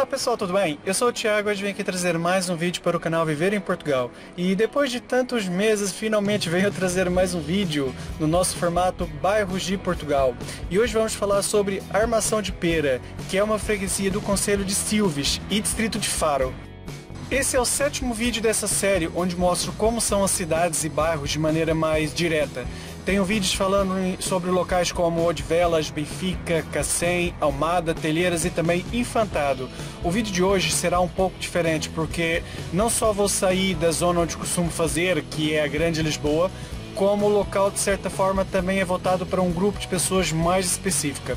Olá pessoal, tudo bem? Eu sou o Thiago e hoje venho aqui trazer mais um vídeo para o canal Viver em Portugal. E depois de tantos meses, finalmente venho trazer mais um vídeo no nosso formato Bairros de Portugal. E hoje vamos falar sobre Armação de Pera, que é uma freguesia do Conselho de Silves e Distrito de Faro. Esse é o sétimo vídeo dessa série, onde mostro como são as cidades e bairros de maneira mais direta. Tenho vídeos falando sobre locais como Odivelas, Benfica, Cacém, Almada, Telheiras e também Infantado. O vídeo de hoje será um pouco diferente porque não só vou sair da zona onde costumo fazer, que é a Grande Lisboa, como o local de certa forma também é voltado para um grupo de pessoas mais específica.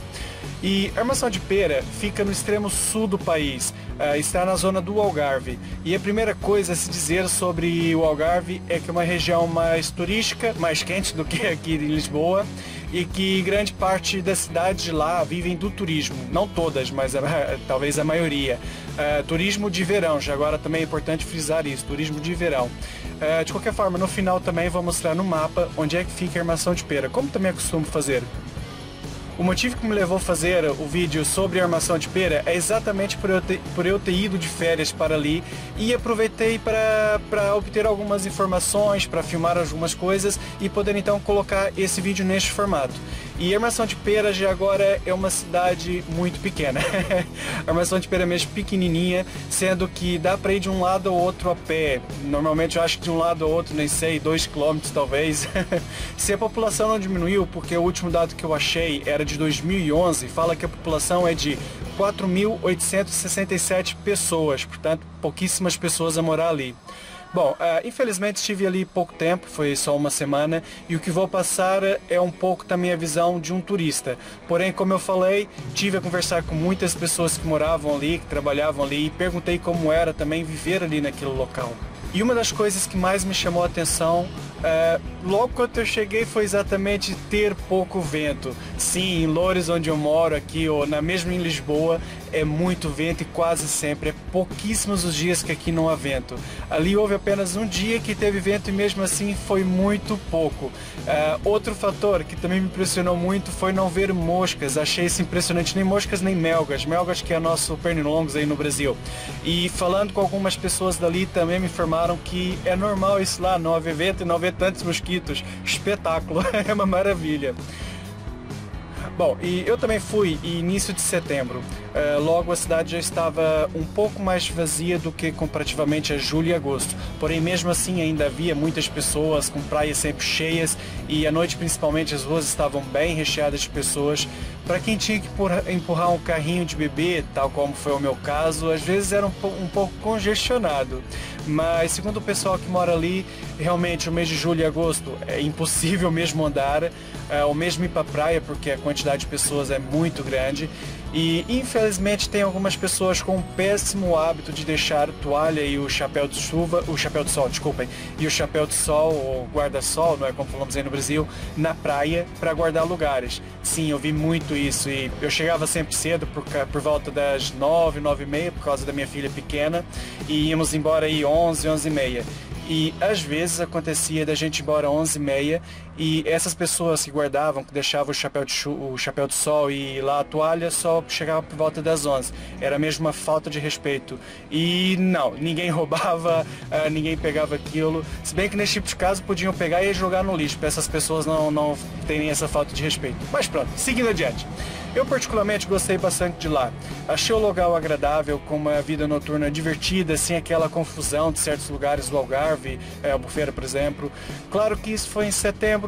E Armação de Pera fica no extremo sul do país, uh, está na zona do Algarve. E a primeira coisa a se dizer sobre o Algarve é que é uma região mais turística, mais quente do que aqui em Lisboa, e que grande parte das cidades de lá vivem do turismo. Não todas, mas a, talvez a maioria. Uh, turismo de verão, já agora também é importante frisar isso, turismo de verão. Uh, de qualquer forma, no final também vou mostrar no mapa onde é que fica a Armação de Pera, como também costumo fazer. O motivo que me levou a fazer o vídeo sobre armação de pera é exatamente por eu ter, por eu ter ido de férias para ali e aproveitei para obter algumas informações, para filmar algumas coisas e poder então colocar esse vídeo neste formato. E Armação de Pera já agora é uma cidade muito pequena. Armação de Pera é mesmo pequenininha, sendo que dá para ir de um lado ao outro a pé. Normalmente eu acho que de um lado ao outro, nem sei, 2 km talvez. Se a população não diminuiu, porque o último dado que eu achei era de 2011, fala que a população é de 4.867 pessoas, portanto pouquíssimas pessoas a morar ali. Bom, uh, infelizmente estive ali pouco tempo, foi só uma semana, e o que vou passar é um pouco também a visão de um turista. Porém, como eu falei, tive a conversar com muitas pessoas que moravam ali, que trabalhavam ali, e perguntei como era também viver ali naquele local. E uma das coisas que mais me chamou a atenção Uh, logo quando eu cheguei foi exatamente ter pouco vento. Sim, em Loures, onde eu moro aqui, ou na mesma em Lisboa, é muito vento e quase sempre. É pouquíssimos os dias que aqui não há vento. Ali houve apenas um dia que teve vento e mesmo assim foi muito pouco. Uh, outro fator que também me impressionou muito foi não ver moscas. Achei isso impressionante. Nem moscas nem melgas. Melgas que é nosso pernilongos aí no Brasil. E falando com algumas pessoas dali também me informaram que é normal isso lá, não haver vento e não haver tantos mosquitos. Espetáculo, é uma maravilha. Bom, e eu também fui início de setembro. Uh, logo a cidade já estava um pouco mais vazia do que comparativamente a julho e agosto. Porém, mesmo assim, ainda havia muitas pessoas, com praias sempre cheias e à noite principalmente as ruas estavam bem recheadas de pessoas. Para quem tinha que empurrar um carrinho de bebê, tal como foi o meu caso, às vezes era um, um pouco congestionado. Mas segundo o pessoal que mora ali, realmente o mês de julho e agosto é impossível mesmo andar, é, ou mesmo ir para a praia, porque a quantidade de pessoas é muito grande. E infelizmente tem algumas pessoas com um péssimo hábito de deixar toalha e o chapéu de chuva, o chapéu de sol, desculpem, e o chapéu de sol, ou guarda-sol, não é como falamos aí no Brasil, na praia para guardar lugares. Sim, eu vi muito isso e eu chegava sempre cedo por, por volta das 9, 9 e meia por causa da minha filha pequena e íamos embora aí 11, 11 e meia. E às vezes acontecia da gente ir embora às 11h30 e essas pessoas que guardavam, que deixavam o chapéu de, o chapéu de sol e lá a toalha só chegava por volta das 11 Era mesmo uma falta de respeito. E não, ninguém roubava, uh, ninguém pegava aquilo. Se bem que nesse tipo de caso podiam pegar e jogar no lixo, para essas pessoas não, não terem essa falta de respeito. Mas pronto, seguindo adiante. Eu particularmente gostei bastante de lá. Achei o local agradável, com uma vida noturna divertida, sem aquela confusão de certos lugares do Algarve, é, Albufeira, por exemplo. Claro que isso foi em setembro,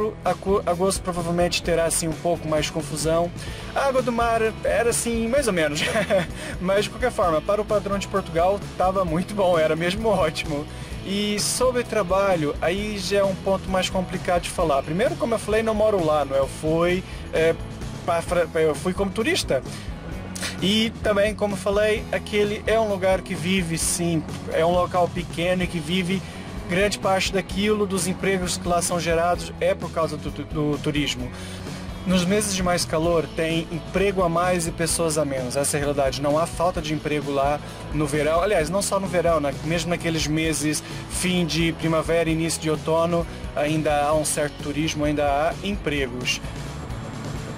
agosto provavelmente terá assim um pouco mais de confusão. A água do mar era assim, mais ou menos. Mas de qualquer forma, para o padrão de Portugal, estava muito bom, era mesmo ótimo. E sobre trabalho, aí já é um ponto mais complicado de falar. Primeiro, como eu falei, não moro lá, não é? Eu fui é, eu fui como turista. E também, como falei, aquele é um lugar que vive sim, é um local pequeno e que vive grande parte daquilo, dos empregos que lá são gerados, é por causa do, do turismo. Nos meses de mais calor tem emprego a mais e pessoas a menos. Essa é a realidade. Não há falta de emprego lá no verão. Aliás, não só no verão, né? mesmo naqueles meses fim de primavera, início de outono, ainda há um certo turismo, ainda há empregos.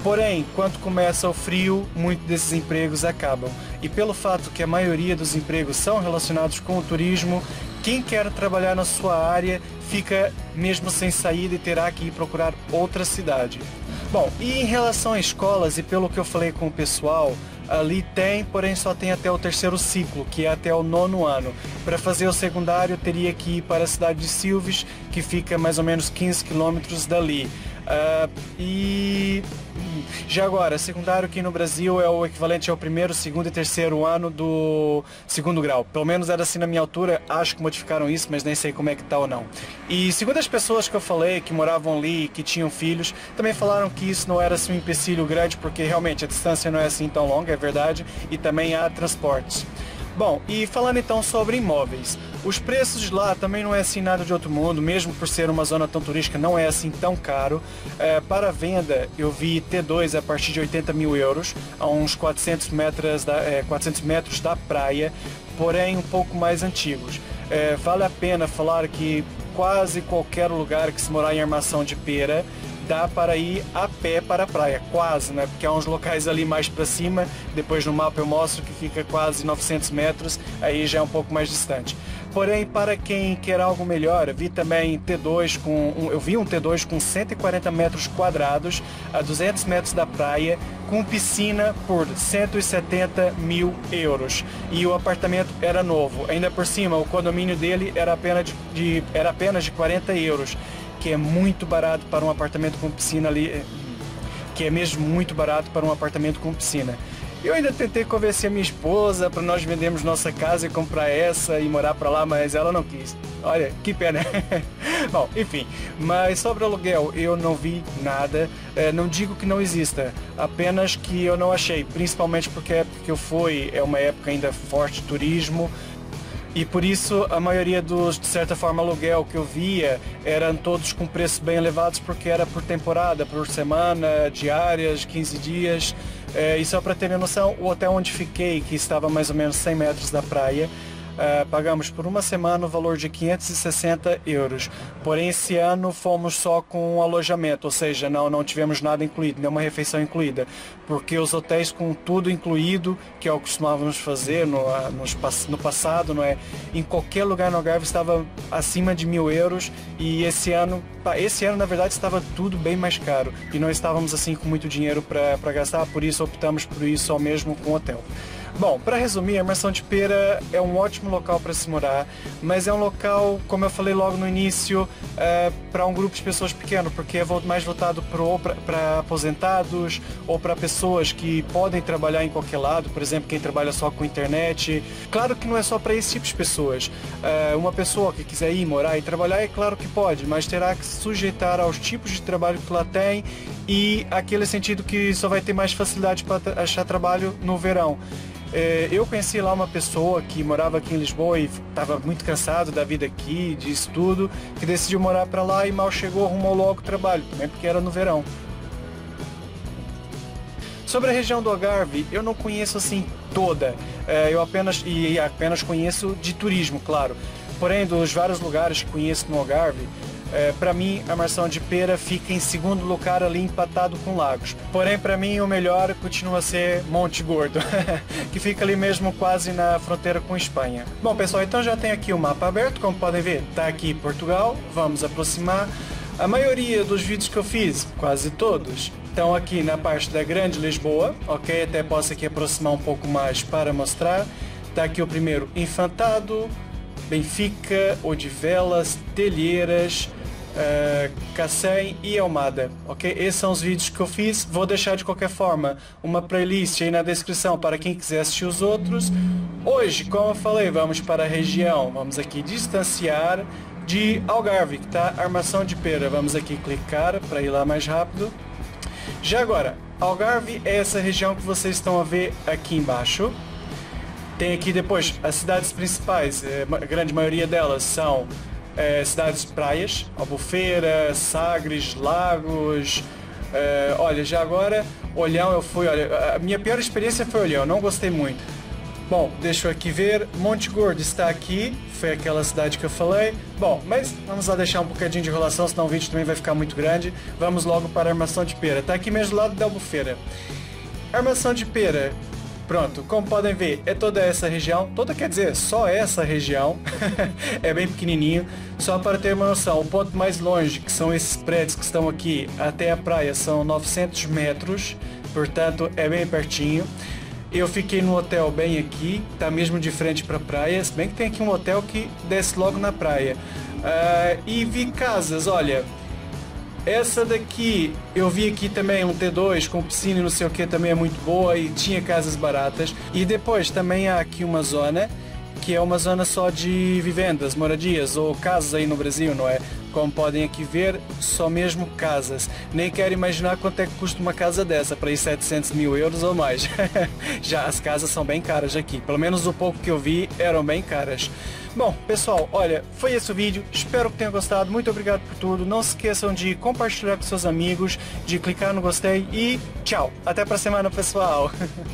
Porém, quando começa o frio, muitos desses empregos acabam. e pelo fato que a maioria dos empregos são relacionados com o turismo, quem quer trabalhar na sua área fica mesmo sem saída e terá que ir procurar outra cidade. Bom, e em relação a escolas, e pelo que eu falei com o pessoal, ali tem, porém só tem até o terceiro ciclo, que é até o nono ano. Para fazer o secundário, teria que ir para a cidade de Silves, que fica mais ou menos 15 quilômetros dali. Uh, e já agora, secundário aqui no Brasil é o equivalente ao primeiro, segundo e terceiro ano do segundo grau. Pelo menos era assim na minha altura, acho que modificaram isso, mas nem sei como é que tá ou não. E segundo as pessoas que eu falei, que moravam ali e que tinham filhos, também falaram que isso não era assim um empecilho grande, porque realmente a distância não é assim tão longa, é verdade, e também há transportes. Bom, e falando então sobre imóveis, os preços de lá também não é assim nada de outro mundo, mesmo por ser uma zona tão turística, não é assim tão caro. É, para venda, eu vi T2 a partir de 80 mil euros, a uns 400 metros da, é, 400 metros da praia, porém um pouco mais antigos. É, vale a pena falar que quase qualquer lugar que se morar em armação de pera dá para ir a pé para a praia, quase, né? Porque há uns locais ali mais para cima, depois no mapa eu mostro que fica quase 900 metros, aí já é um pouco mais distante. Porém, para quem quer algo melhor, vi também T2 com um, eu vi um T2 com 140 metros quadrados a 200 metros da praia, com piscina por 170 mil euros. E o apartamento era novo. Ainda por cima, o condomínio dele era apenas de, de era apenas de 40 euros que é muito barato para um apartamento com piscina ali, eh, que é mesmo muito barato para um apartamento com piscina. Eu ainda tentei convencer a minha esposa para nós vendermos nossa casa e comprar essa e morar para lá, mas ela não quis. Olha, que pena. Bom, enfim, mas sobre aluguel eu não vi nada. É, não digo que não exista, apenas que eu não achei, principalmente porque a época que eu fui é uma época ainda forte de turismo, e por isso a maioria dos, de certa forma, aluguel que eu via eram todos com preços bem elevados porque era por temporada, por semana, diárias, 15 dias. É, e só para ter noção, o hotel onde fiquei, que estava mais ou menos 100 metros da praia, Uh, pagamos por uma semana o valor de 560 euros. Porém, esse ano fomos só com alojamento, ou seja, não, não tivemos nada incluído, nenhuma refeição incluída. Porque os hotéis com tudo incluído, que é o que costumávamos fazer no, uh, no passado, não é? em qualquer lugar no Algarve estava acima de mil euros e esse ano, esse ano na verdade estava tudo bem mais caro e não estávamos assim com muito dinheiro para gastar, por isso optamos por isso ao mesmo com o hotel. Bom, para resumir, a Imersão de Pera é um ótimo local para se morar, mas é um local, como eu falei logo no início, é, para um grupo de pessoas pequeno, porque é mais voltado para aposentados ou para pessoas que podem trabalhar em qualquer lado, por exemplo, quem trabalha só com internet. Claro que não é só para esse tipo de pessoas. É, uma pessoa que quiser ir morar e trabalhar, é claro que pode, mas terá que se sujeitar aos tipos de trabalho que lá tem e aquele sentido que só vai ter mais facilidade para achar trabalho no verão. É, eu conheci lá uma pessoa que morava aqui em Lisboa e estava muito cansado da vida aqui, disso tudo, que decidiu morar para lá e mal chegou, arrumou logo trabalho, também porque era no verão. Sobre a região do Algarve, eu não conheço assim toda. É, eu apenas e apenas conheço de turismo, claro. Porém, dos vários lugares que conheço no Algarve, é, para mim, a Marção de Pera fica em segundo lugar ali empatado com Lagos. Porém, para mim, o melhor continua a ser Monte Gordo, que fica ali mesmo quase na fronteira com Espanha. Bom, pessoal, então já tem aqui o mapa aberto, como podem ver, tá aqui Portugal. Vamos aproximar. A maioria dos vídeos que eu fiz, quase todos, estão aqui na parte da Grande Lisboa, ok? Até posso aqui aproximar um pouco mais para mostrar. Tá aqui o primeiro Infantado, Benfica, Odivelas, Telheiras, uh, Cacém e Almada, ok? Esses são os vídeos que eu fiz. Vou deixar de qualquer forma uma playlist aí na descrição para quem quiser assistir os outros. Hoje, como eu falei, vamos para a região. Vamos aqui distanciar de Algarve, que está Armação de Pera. Vamos aqui clicar para ir lá mais rápido. Já agora, Algarve é essa região que vocês estão a ver aqui embaixo. Tem aqui depois as cidades principais, eh, a grande maioria delas são é, cidades praias, Albufeira, Sagres, Lagos. É, olha, já agora, Olhão eu fui, olha, a minha pior experiência foi Olhão, não gostei muito. Bom, deixa eu aqui ver, Monte Gordo está aqui, foi aquela cidade que eu falei. Bom, mas vamos lá deixar um bocadinho de enrolação, senão o vídeo também vai ficar muito grande. Vamos logo para a Armação de Pera, está aqui mesmo do lado da Albufeira. Armação de Pera Pronto, como podem ver, é toda essa região, toda quer dizer, só essa região, é bem pequenininho, só para ter uma noção, o ponto mais longe, que são esses prédios que estão aqui, até a praia, são 900 metros, portanto é bem pertinho. Eu fiquei no hotel bem aqui, tá mesmo de frente para a praia, se bem que tem aqui um hotel que desce logo na praia. Uh, e vi casas, olha, essa daqui, eu vi aqui também um T2 com piscina e não sei o que, também é muito boa e tinha casas baratas. E depois também há aqui uma zona que é uma zona só de vivendas, moradias ou casas aí no Brasil, não é? Como podem aqui ver, só mesmo casas. Nem quero imaginar quanto é que custa uma casa dessa, para ir 700 mil euros ou mais. Já as casas são bem caras aqui, pelo menos o pouco que eu vi eram bem caras. Bom, pessoal, olha, foi esse o vídeo, espero que tenham gostado, muito obrigado por tudo, não se esqueçam de compartilhar com seus amigos, de clicar no gostei e tchau, até pra semana pessoal!